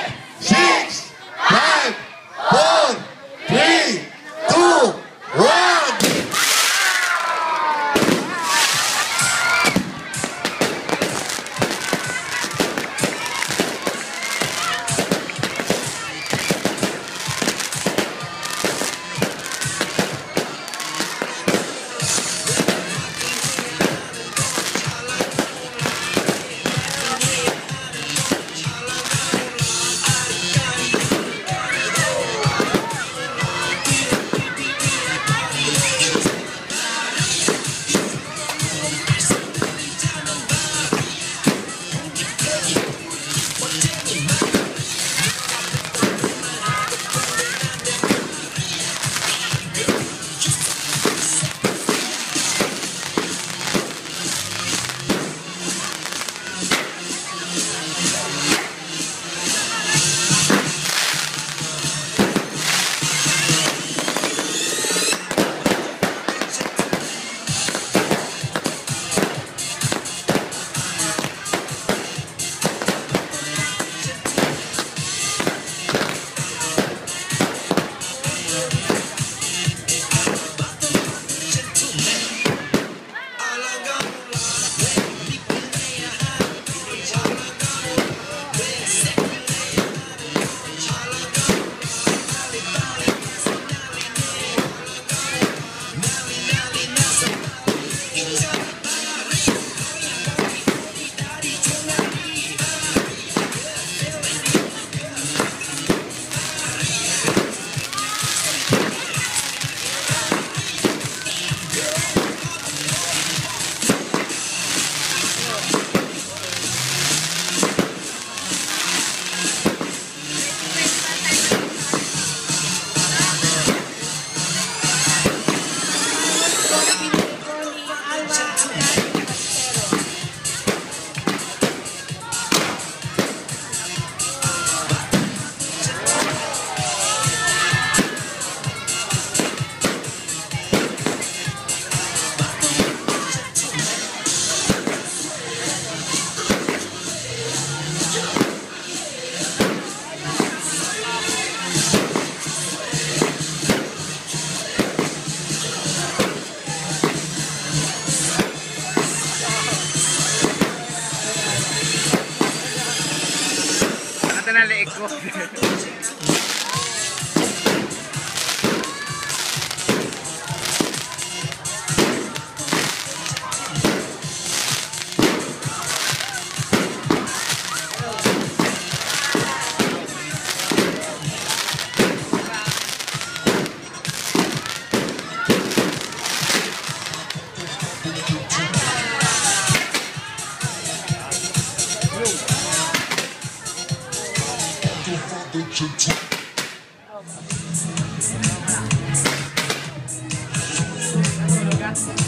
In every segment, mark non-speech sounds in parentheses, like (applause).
five, six, Ito na liig ko. (laughs) Gracias.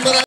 Remember